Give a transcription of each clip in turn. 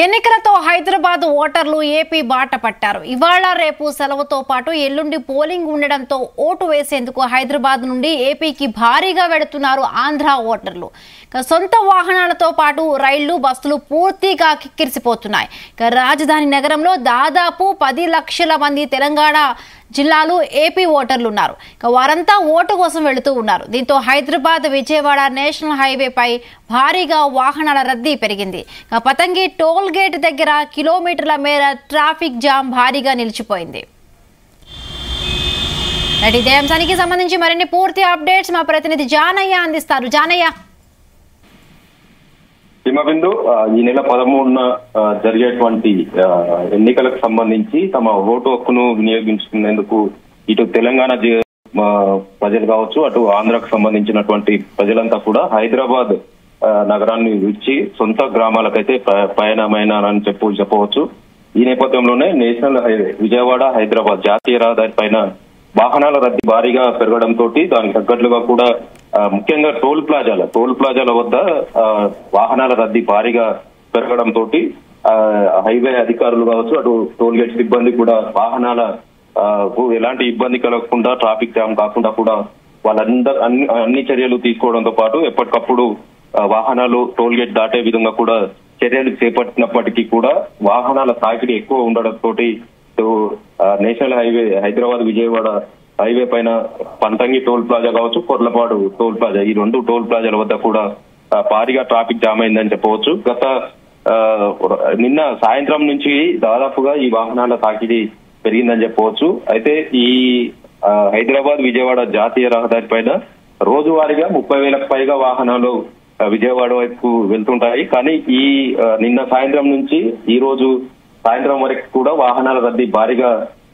ఎన్నికలతో హైదరాబాద్ ఓటర్లు ఏపీ బాట పట్టారు. ఇవాళ రేపు సెలవుతో పాటు ఎల్లుండి పోలింగ్ ఉండడంతో ఓటు వేసేందుకు హైదరాబాద్ నుండి ఏపీకి భారీగా వెడుతున్నారు ఆంధ్ర ఓటర్లు. సొంత వాహనాలతో పాటు రైళ్ళు బస్సులు పూర్తిగా కిక్కిరిసిపోతున్నాయి. రాజధాని నగరంలో దాదాపు పది లక్షల మంది తెలంగాణ జిల్లాలు ఏపీ ఓటర్లు ఉన్నారు. ఇక వారంతా ఓటు కోసం వెళుతూ ఉన్నారు. దీంతో హైదరాబాద్ విజయవాడ నేషనల్ హైవేపై భారీగా వాహనాల రద్దీ పెరిగింది. ఇక పతంగి టోల్ గేట్ దగ్గర కిలోమీటర్ల మేర ట్రాఫిక్ జామ్ భారీగా నిలిచిపోయింది. రైట్, ఇదే అంశానికి సంబంధించి మరిన్ని పూర్తి అప్డేట్స్ మా ప్రతినిధి జానయ్య అందిస్తారు. జానయ్య. హిమబిందు ఈ నెల పదమూడున జరిగేటువంటి ఎన్నికలకు సంబంధించి తమ ఓటు హక్కును వినియోగించుకునేందుకు ఇటు తెలంగాణ ప్రజలు కావచ్చు అటు ఆంధ్రకు సంబంధించినటువంటి ప్రజలంతా కూడా హైదరాబాద్ నగరాన్ని విడిచి సొంత గ్రామాలకైతే ప- పయనమైనారని చెప్పు చెప్పవచ్చు. ఈ నేపథ్యంలోనే నేషనల్ హైవే విజయవాడ హైదరాబాద్ జాతీయ రహదారి పైన వాహనాల రద్దీ భారీగా పెరగడంతో దానికి తగ్గట్లుగా కూడా ముఖ్యంగా టోల్ ప్లాజాల టోల్ ప్లాజాల వద్ద వాహనాల రద్దీ భారీగా పెరగడంతో హైవే అధికారులు కావచ్చు అటు టోల్ గేట్ సిబ్బంది కూడా వాహనాల ఎలాంటి ఇబ్బంది కలగకుండా ట్రాఫిక్ జామ్ కాకుండా కూడా వాళ్ళందరూ అన్ని అన్ని చర్యలు తీసుకోవడంతో పాటు ఎప్పటికప్పుడు వాహనాలు టోల్ గేట్ దాటే విధంగా కూడా చర్యలు చేపట్టినప్పటికీ కూడా వాహనాల తాకిడి ఎక్కువ ఉండడంతో national highway Hyderabad Vijayawada highway పైన పంతంగి టోల్ ప్లాజా కావచ్చు కొర్లపాడు టోల్ ప్లాజా ఈ రెండు టోల్ ప్లాజాల వద్ద కూడా భారీగా ట్రాఫిక్ జామ్ అయిందని చెప్పవచ్చు. గత నిన్న సాయంత్రం నుంచి దాదాపుగా ఈ వాహనాల తాకిడి పెరిగిందని చెప్పవచ్చు. అయితే ఈ హైదరాబాద్ విజయవాడ జాతీయ రహదారి పైన రోజువారీగా ముప్పై వేలకు పైగా వాహనాలు విజయవాడ వైపు వెళ్తుంటాయి. కానీ ఈ నిన్న సాయంత్రం నుంచి ఈ రోజు సాయంత్రం వరకు కూడా వాహనాల రద్దీ భారీగా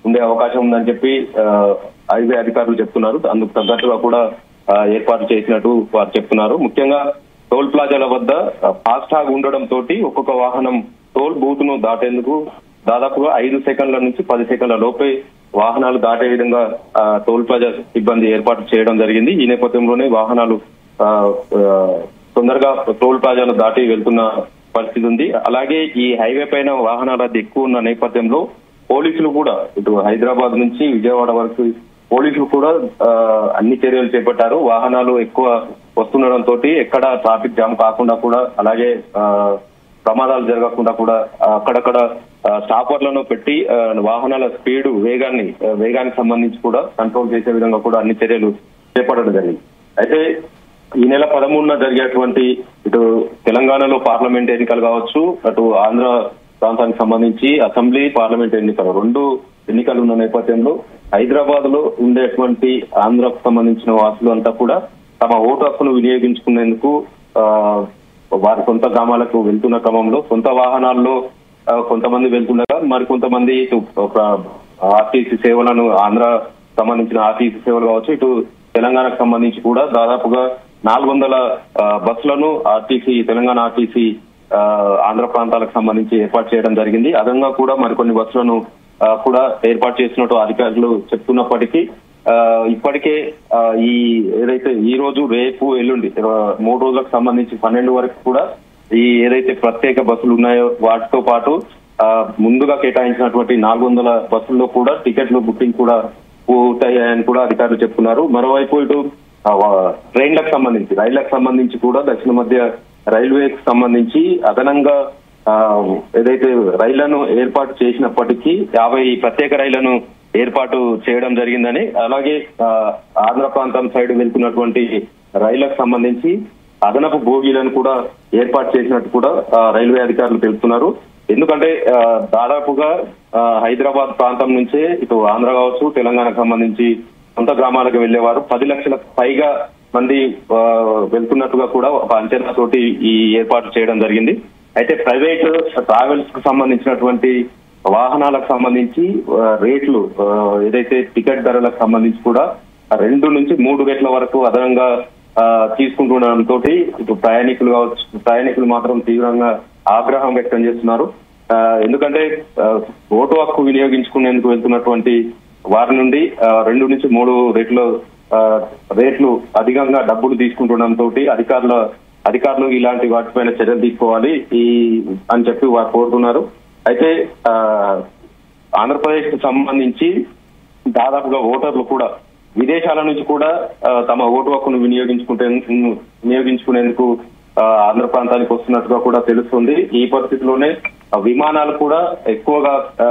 ఉండే అవకాశం ఉందని చెప్పి హైవే అధికారులు చెప్తున్నారు. అందుకు తగ్గట్టుగా కూడా ఏర్పాటు చేసినట్టు వారు చెప్తున్నారు. ముఖ్యంగా టోల్ ప్లాజాల వద్ద ఫాస్టాగ్ ఉండడం తోటి ఒక్కొక్క వాహనం టోల్ బూత్ను దాటేందుకు దాదాపుగా ఐదు సెకండ్ల నుంచి పది సెకండ్ల లోపే వాహనాలు దాటే విధంగా టోల్ ప్లాజా సిబ్బంది ఏర్పాటు చేయడం జరిగింది. ఈ నేపథ్యంలోనే వాహనాలు తొందరగా టోల్ ప్లాజాను దాటి వెళ్తున్న పరిస్థితి ఉంది. అలాగే ఈ హైవే పైన వాహనాల రద్దీ ఎక్కువ ఉన్న నేపథ్యంలో పోలీసులు కూడా ఇటు హైదరాబాద్ నుంచి విజయవాడ వరకు పోలీసులు కూడా అన్ని చర్యలు చేపట్టారు. వాహనాలు ఎక్కువ వస్తుండడంతో ఎక్కడ ట్రాఫిక్ జామ్ కాకుండా కూడా అలాగే ఆ, ప్రమాదాలు జరగకుండా కూడా అక్కడక్కడ స్టాపర్లను పెట్టి వాహనాల స్పీడ్ వేగాన్ని వేగానికి సంబంధించి కూడా కంట్రోల్ చేసే విధంగా కూడా అన్ని చర్యలు చేపట్టడం జరిగింది. అయితే ఈ నెల పదమూడున జరిగేటువంటి ఇటు తెలంగాణలో పార్లమెంట్ ఎన్నికలు కావచ్చు అటు ఆంధ్ర ప్రాంతానికి సంబంధించి అసెంబ్లీ పార్లమెంట్ ఎన్నికలు. రెండు ఎన్నికలు ఉన్న నేపథ్యంలో హైదరాబాద్లో ఉండేటువంటి ఆంధ్రకు సంబంధించిన వాసులు అంతా కూడా తమ ఓటు హక్కును వినియోగించుకునేందుకు ఆ, వారి సొంత గ్రామాలకు వెళ్తున్న క్రమంలో సొంత వాహనాల్లో కొంతమంది వెళ్తుండగా మరికొంతమంది ఇటు ఒక ఆర్టీసీ సేవలను ఆంధ్ర సంబంధించిన ఆర్టీసీ సేవలు కావచ్చు ఇటు తెలంగాణకు సంబంధించి కూడా దాదాపుగా నాలుగు వందల బస్సులను ఆర్టీసీ తెలంగాణ ఆర్టీసీ ఆ, ఆంధ్ర ప్రాంతాలకు సంబంధించి ఏర్పాటు చేయడం జరిగింది. అదనంగా కూడా మరికొన్ని బస్సులను కూడా ఏర్పాటు చేసినట్టు అధికారులు చెప్తున్నప్పటికీ ఆ, ఇప్పటికే ఈ ఏదైతే ఈ రోజు రేపు ఎల్లుండి మూడు రోజులకు సంబంధించి పన్నెండు వరకు కూడా ఈ ఏదైతే ప్రత్యేక బస్సులు ఉన్నాయో వాటితో పాటు ముందుగా కేటాయించినటువంటి నాలుగు వందల బస్సుల్లో కూడా టికెట్లు బుకింగ్ కూడా పూర్తయ్యాయని కూడా అధికారులు చెప్తున్నారు. మరోవైపు ఇటు ట్రైన్లకు సంబంధించి రైళ్ళకు సంబంధించి కూడా దక్షిణ మధ్య రైల్వేకి సంబంధించి అదనంగా ఏదైతే రైళ్ళను ఏర్పాటు చేసినప్పటికీ యాభై ప్రత్యేక రైళ్ళను ఏర్పాటు చేయడం జరిగిందని అలాగే ఆంధ్ర ప్రాంతం సైడ్ వెళ్తున్నటువంటి రైళ్ళకు సంబంధించి అదనపు బోగీలను కూడా ఏర్పాటు చేసినట్టు కూడా రైల్వే అధికారులు తెలుపుతున్నారు. ఎందుకంటే దాదాపుగా హైదరాబాద్ ప్రాంతం నుంచే ఇటు ఆంధ్ర కావచ్చు తెలంగాణకు సంబంధించి సొంత గ్రామాలకు వెళ్ళేవారు పది లక్షలకు పైగా మంది వెళ్తున్నట్టుగా కూడా ఒక అంచనా తోటి ఈ ఏర్పాటు చేయడం జరిగింది. అయితే ప్రైవేట్ ట్రావెల్స్కు సంబంధించినటువంటి వాహనాలకు సంబంధించి రేట్లు ఏదైతే టికెట్ ధరలకు సంబంధించి కూడా రెండు నుంచి మూడు రేట్ల వరకు అదనంగా ఆ, తీసుకుంటుండడంతో ఇప్పుడు ప్రయాణికులు కావచ్చు ప్రయాణికులు మాత్రం తీవ్రంగా ఆగ్రహం వ్యక్తం చేస్తున్నారు. ఎందుకంటే ఓటు హక్కు వినియోగించుకునేందుకు వెళ్తున్నటువంటి వారి నుండి రెండు నుంచి మూడు రేట్లు రేట్లు అధికంగా డబ్బులు తీసుకుంటుండడంతో అధికారుల అధికారులు ఇలాంటి వాటిపైన చర్యలు తీసుకోవాలి ఈ అని చెప్పి వారు కోరుతున్నారు. అయితే ఆ, ఆంధ్రప్రదేశ్కు సంబంధించి దాదాపుగా ఓటర్లు కూడా విదేశాల నుంచి కూడా తమ ఓటు హక్కును వినియోగించుకుంటే వినియోగించుకునేందుకు ఆంధ్ర ప్రాంతానికి వస్తున్నట్టుగా కూడా తెలుస్తుంది. ఈ పరిస్థితిలోనే విమానాలు కూడా ఎక్కువగా ఆ,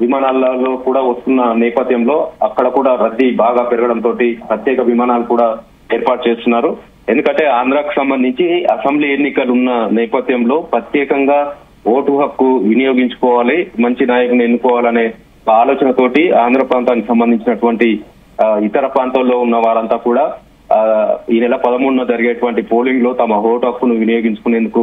విమానాలలో కూడా వస్తున్న నేపథ్యంలో అక్కడ కూడా రద్దీ బాగా పెరగడంతో ప్రత్యేక విమానాలు కూడా ఏర్పాటు చేస్తున్నారు. ఎందుకంటే ఆంధ్రాకు సంబంధించి అసెంబ్లీ ఎన్నికలు ఉన్న నేపథ్యంలో ప్రత్యేకంగా ఓటు హక్కు వినియోగించుకోవాలి మంచి నాయకుని ఎన్నుకోవాలనే ఆలోచనతోటి ఆంధ్ర ప్రాంతానికి సంబంధించినటువంటి ఇతర ప్రాంతాల్లో ఉన్న వారంతా కూడా ఈ నెల పదమూడున జరిగేటువంటి పోలింగ్లో తమ ఓటు హక్కును వినియోగించుకునేందుకు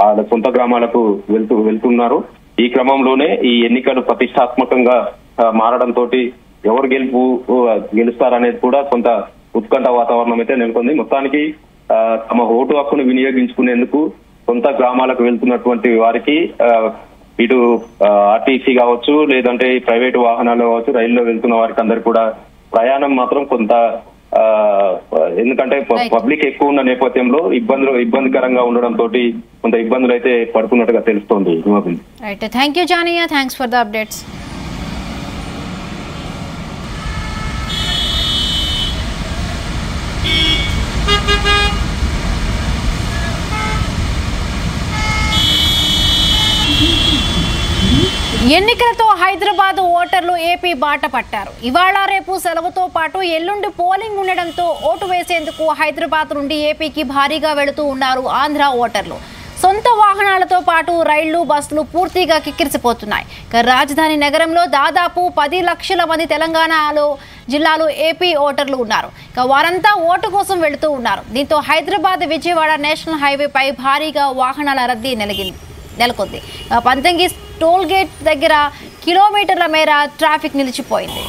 వాళ్ళ సొంత గ్రామాలకు వెళ్తూ వెళ్తున్నారు. ఈ క్రమంలోనే ఈ ఎన్నికలు ప్రతిష్టాత్మకంగా మారడంతో ఎవరు గెలుపు గెలుస్తారనేది కూడా కొంత ఉత్కంఠ వాతావరణం అయితే నెలకొంది. మొత్తానికి తమ ఓటు హక్కును వినియోగించుకునేందుకు సొంత గ్రామాలకు వెళ్తున్నటువంటి వారికి ఇటు ఆర్టీసీ కావచ్చు లేదంటే ప్రైవేటు వాహనాలు కావచ్చు రైల్లో వెళ్తున్న వారికి అందరు కూడా ప్రయాణం మాత్రం కొంత ఎందుకంటే. పబ్లిక్ ఎక్కువ ఉన్న నేపథ్యంలో ఇబ్బందులు ఇబ్బందికరంగా ఉండడం తోటి కొంత ఇబ్బందులు అయితే పడుతున్నట్టుగా తెలుస్తోంది. Thank you Jania thanks for the updates ఎన్నికలతో హైదరాబాద్ ఓటర్లు ఏపీ బాట పట్టారు. ఇవాళ రేపు సెలవుతో పాటు ఎల్లుండి పోలింగ్ ఉండడంతో ఓటు వేసేందుకు హైదరాబాద్ నుండి ఏపీకి భారీగా వెళుతూ ఉన్నారు ఆంధ్ర ఓటర్లు. సొంత వాహనాలతో పాటు రైళ్ళు బస్సులు పూర్తిగా కిక్కిరిసిపోతున్నాయి. రాజధాని నగరంలో దాదాపు పది లక్షల మంది తెలంగాణలో జిల్లాలో ఏపీ ఓటర్లు ఉన్నారు. ఇక వారంతా ఓటు కోసం వెళుతూ ఉన్నారు. దీంతో హైదరాబాద్ విజయవాడ నేషనల్ హైవేపై భారీగా వాహనాల రద్దీ నెలగింది నెలకొంది. పంతంగి టోల్ గేట్ దగ్గర కిలోమీటర్ల మేర ట్రాఫిక్ నిలిచిపోయింది.